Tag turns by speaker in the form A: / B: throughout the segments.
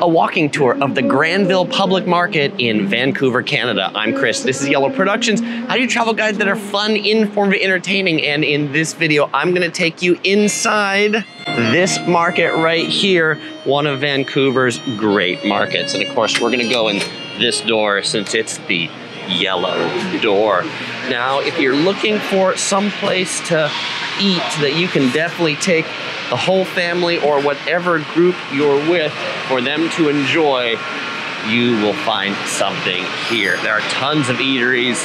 A: a walking tour of the Granville Public Market in Vancouver, Canada. I'm Chris. This is Yellow Productions. I do you travel guides that are fun, informative, entertaining, and in this video, I'm gonna take you inside this market right here, one of Vancouver's great markets. And of course, we're gonna go in this door since it's the yellow door. Now, if you're looking for some place to eat that you can definitely take the whole family or whatever group you're with for them to enjoy, you will find something here. There are tons of eateries.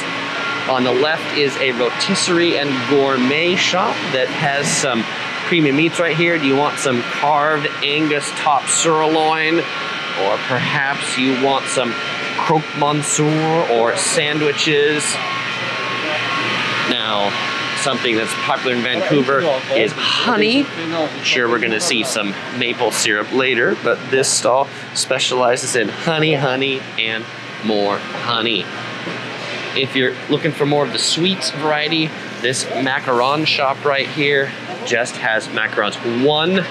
A: On the left is a rotisserie and gourmet shop that has some premium meats right here. Do you want some carved Angus top sirloin? Or perhaps you want some croque monsieur or sandwiches. Now, something that's popular in Vancouver is honey. Sure, we're gonna see some maple syrup later, but this stall specializes in honey, honey, and more honey. If you're looking for more of the sweets variety, this macaron shop right here just has macarons. One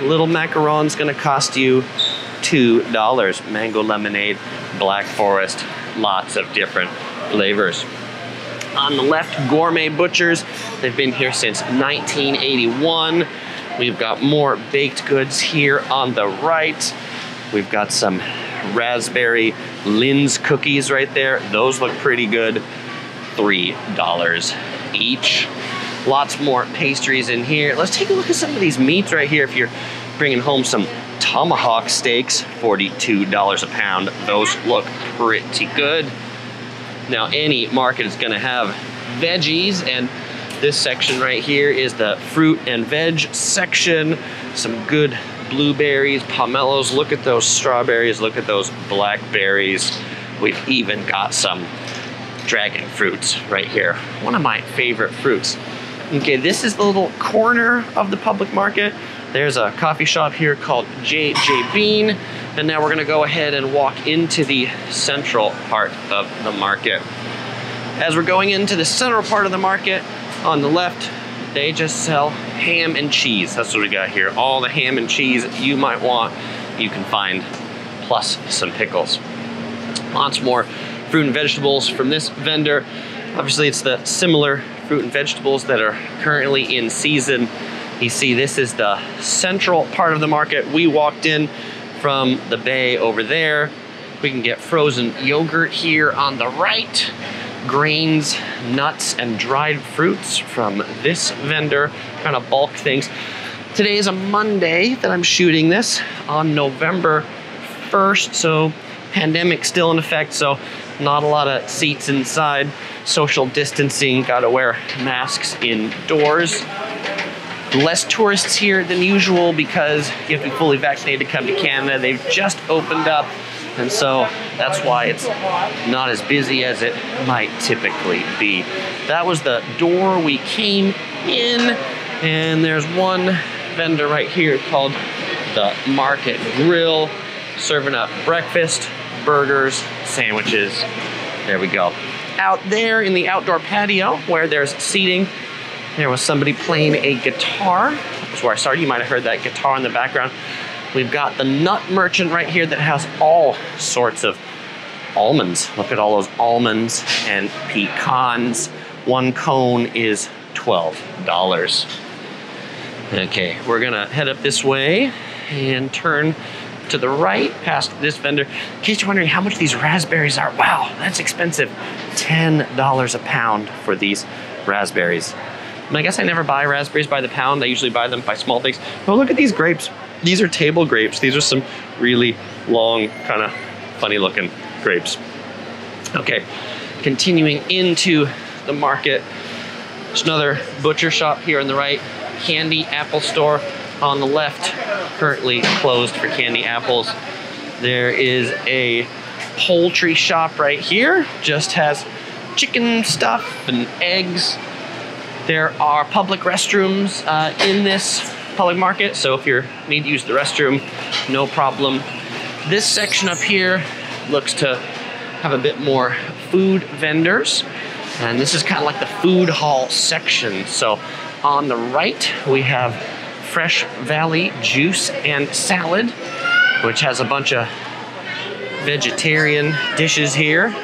A: little macaron's gonna cost you $2. Mango lemonade, black forest, lots of different flavors. On the left, Gourmet Butchers. They've been here since 1981. We've got more baked goods here on the right. We've got some raspberry Lindt cookies right there. Those look pretty good. $3 each. Lots more pastries in here. Let's take a look at some of these meats right here. If you're bringing home some tomahawk steaks, $42 a pound. Those look pretty good. Now, any market is gonna have veggies, and this section right here is the fruit and veg section. Some good blueberries, pomelos. Look at those strawberries, look at those blackberries. We've even got some dragon fruits right here. One of my favorite fruits. Okay, this is the little corner of the public market. There's a coffee shop here called JJ Bean. And now we're gonna go ahead and walk into the central part of the market. As we're going into the central part of the market, on the left, they just sell ham and cheese. That's what we got here. All the ham and cheese you might want, you can find, plus some pickles. Lots more fruit and vegetables from this vendor. Obviously, it's the similar fruit and vegetables that are currently in season you see, this is the central part of the market. We walked in from the bay over there. We can get frozen yogurt here on the right, grains, nuts, and dried fruits from this vendor, kind of bulk things. Today is a Monday that I'm shooting this on November 1st, so pandemic still in effect, so not a lot of seats inside, social distancing, gotta wear masks indoors less tourists here than usual because you have to be fully vaccinated to come to Canada. They've just opened up, and so that's why it's not as busy as it might typically be. That was the door we came in, and there's one vendor right here called the Market Grill, serving up breakfast, burgers, sandwiches. There we go. Out there in the outdoor patio where there's seating there was somebody playing a guitar. That's where I started. You might have heard that guitar in the background. We've got the nut merchant right here that has all sorts of almonds. Look at all those almonds and pecans. One cone is $12. Okay, we're gonna head up this way and turn to the right past this vendor. In case you're wondering how much these raspberries are, wow, that's expensive. $10 a pound for these raspberries. And I guess I never buy raspberries by the pound. I usually buy them by small things. But look at these grapes. These are table grapes. These are some really long, kind of funny looking grapes. Okay, continuing into the market. There's another butcher shop here on the right. Candy apple store on the left, currently closed for candy apples. There is a poultry shop right here, just has chicken stuff and eggs there are public restrooms uh, in this public market, so if you need to use the restroom, no problem. This section up here looks to have a bit more food vendors, and this is kind of like the food hall section. So on the right, we have Fresh Valley juice and salad. which has a bunch of vegetarian dishes here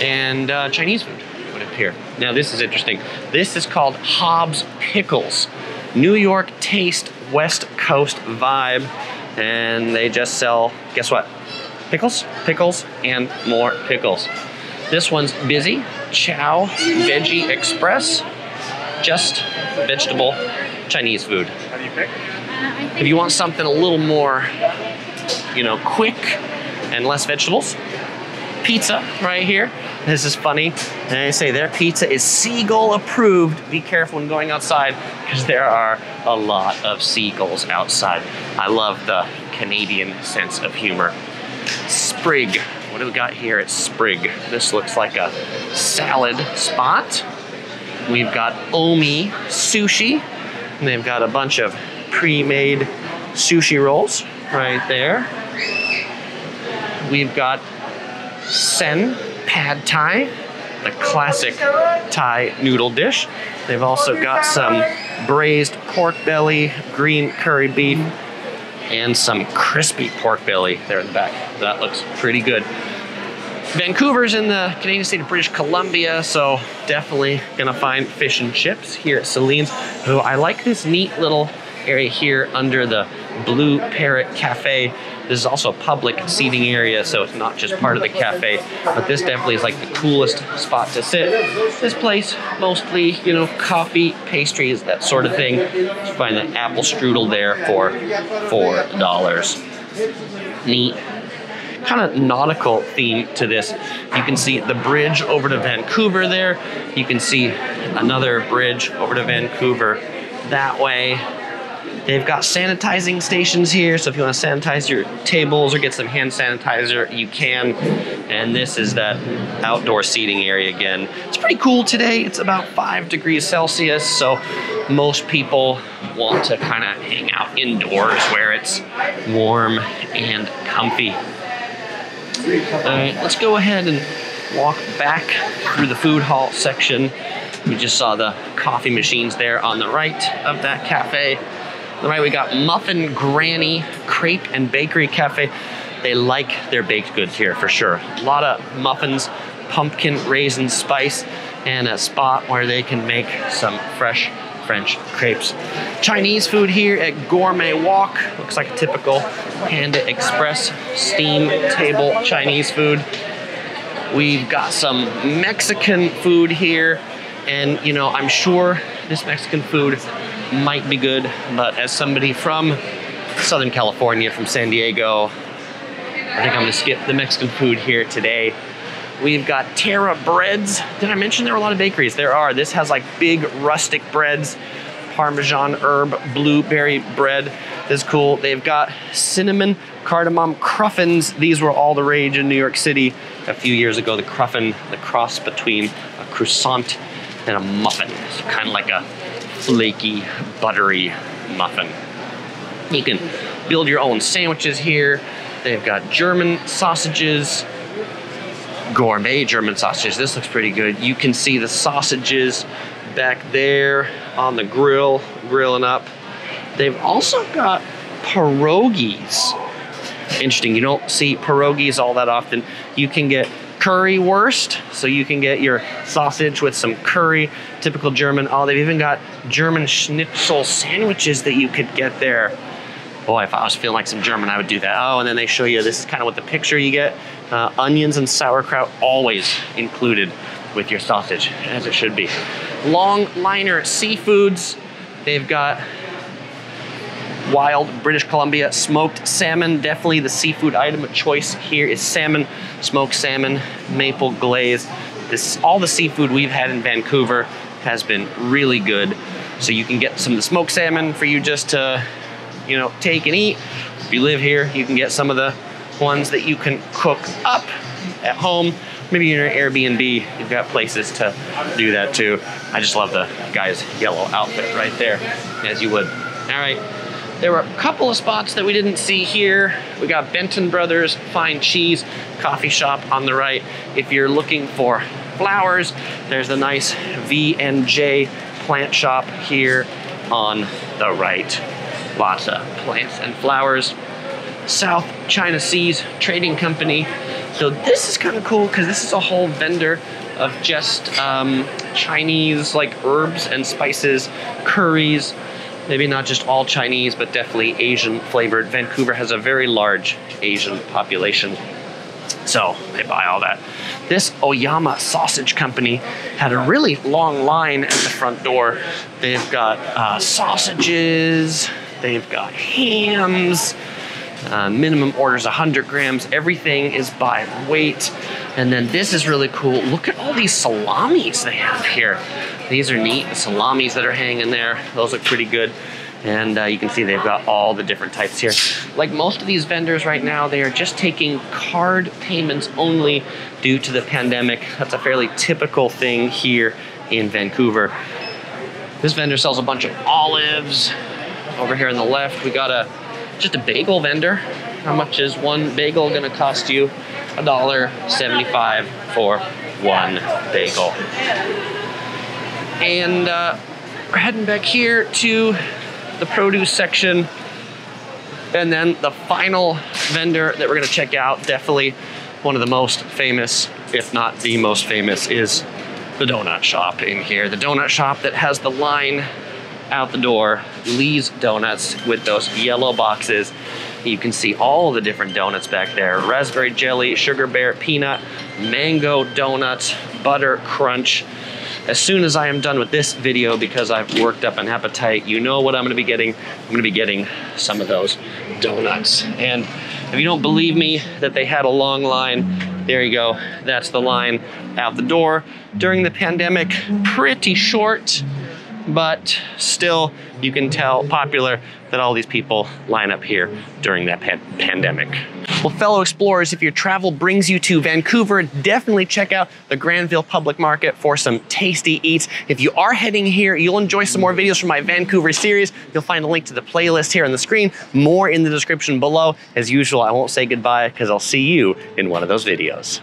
A: and uh, Chinese food would appear. Now, this is interesting. This is called Hobbs Pickles. New York taste, West Coast vibe. And they just sell, guess what? Pickles, pickles, and more pickles. This one's busy. Chow Veggie Express. Just vegetable Chinese food.
B: How do you pick?
A: Uh, if you want something a little more, you know, quick and less vegetables, pizza right here. This is funny. And I say their pizza is seagull approved. Be careful when going outside because there are a lot of seagulls outside. I love the Canadian sense of humor. Sprig. What do we got here at Sprig? This looks like a salad spot. We've got Omi Sushi. And they've got a bunch of pre-made sushi rolls right there. We've got Sen Pad Thai, the classic Thai noodle dish. They've also got some braised pork belly, green curry beef, and some crispy pork belly there in the back. That looks pretty good. Vancouver's in the Canadian state of British Columbia, so definitely gonna find fish and chips here at Celine's. Oh, I like this neat little area here under the Blue Parrot Cafe. This is also a public seating area, so it's not just part of the cafe, but this definitely is like the coolest spot to sit. This place, mostly, you know, coffee, pastries, that sort of thing. You find the apple strudel there for $4. Neat kind of nautical theme to this. You can see the bridge over to Vancouver there. You can see another bridge over to Vancouver that way. They've got sanitizing stations here, so if you want to sanitize your tables or get some hand sanitizer, you can. And this is that outdoor seating area again. It's pretty cool today. It's about five degrees Celsius, so most people want to kind of hang out indoors where it's warm and comfy. All right, let's go ahead and walk back through the food hall section. We just saw the coffee machines there on the right of that cafe. The right, we got Muffin Granny Crepe and Bakery Cafe. They like their baked goods here for sure. A lot of muffins, pumpkin, raisin, spice, and a spot where they can make some fresh French crepes. Chinese food here at Gourmet Walk. Looks like a typical Panda Express steam table Chinese food. We've got some Mexican food here. And, you know, I'm sure this Mexican food might be good, but as somebody from Southern California, from San Diego, I think I'm gonna skip the Mexican food here today. We've got Terra Breads. Did I mention there are a lot of bakeries? There are. This has like big rustic breads, Parmesan herb blueberry bread. This is cool. They've got cinnamon cardamom cruffins. These were all the rage in New York City a few years ago. The cruffin, the cross between a croissant and a muffin. Kind of like a flaky, buttery muffin. You can build your own sandwiches here. They've got German sausages, gourmet German sausages. This looks pretty good. You can see the sausages back there on the grill, grilling up. They've also got pierogies. Interesting, you don't see pierogies all that often. You can get currywurst, so you can get your sausage with some curry, typical German. Oh, they've even got German schnitzel sandwiches that you could get there. Boy, if I was feeling like some German, I would do that. Oh, and then they show you this is kind of what the picture you get. Uh, onions and sauerkraut always included with your sausage, as it should be. Long liner seafoods. They've got wild British Columbia smoked salmon. Definitely the seafood item of choice here is salmon, smoked salmon, maple glaze. This all the seafood we've had in Vancouver has been really good. So you can get some of the smoked salmon for you just to, you know, take and eat. If you live here, you can get some of the ones that you can cook up at home. Maybe in your Airbnb, you've got places to do that too. I just love the guy's yellow outfit right there, as you would. All right, there were a couple of spots that we didn't see here. We got Benton Brothers Fine Cheese Coffee Shop on the right. If you're looking for flowers, there's a nice V&J plant shop here on the right. Lots of plants and flowers. South China Seas Trading Company. So this is kind of cool because this is a whole vendor of just um, Chinese like herbs and spices, curries. Maybe not just all Chinese, but definitely Asian flavored. Vancouver has a very large Asian population. So they buy all that. This Oyama Sausage Company had a really long line at the front door. They've got uh, sausages, they've got hams, uh, minimum orders 100 grams. Everything is by weight. And then this is really cool. Look at all these salamis they have here. These are neat. The salamis that are hanging there, those look pretty good. And uh, you can see they've got all the different types here. Like most of these vendors right now, they are just taking card payments only due to the pandemic. That's a fairly typical thing here in Vancouver. This vendor sells a bunch of olives. Over here on the left, we got a just a bagel vendor. How much is one bagel gonna cost you? A dollar seventy-five for one bagel. And uh, we're heading back here to the produce section. And then the final vendor that we're gonna check out, definitely one of the most famous, if not the most famous, is the donut shop in here. The donut shop that has the line out the door, Lee's Donuts with those yellow boxes. You can see all the different donuts back there. Raspberry jelly, sugar bear, peanut, mango donuts, butter crunch. As soon as I am done with this video, because I've worked up an appetite, you know what I'm gonna be getting. I'm gonna be getting some of those donuts. And if you don't believe me that they had a long line, there you go. That's the line out the door. During the pandemic, pretty short, but still you can tell popular that all these people line up here during that pan pandemic. Well, fellow explorers, if your travel brings you to Vancouver, definitely check out the Granville Public Market for some tasty eats. If you are heading here, you'll enjoy some more videos from my Vancouver series. You'll find a link to the playlist here on the screen, more in the description below. As usual, I won't say goodbye because I'll see you in one of those videos.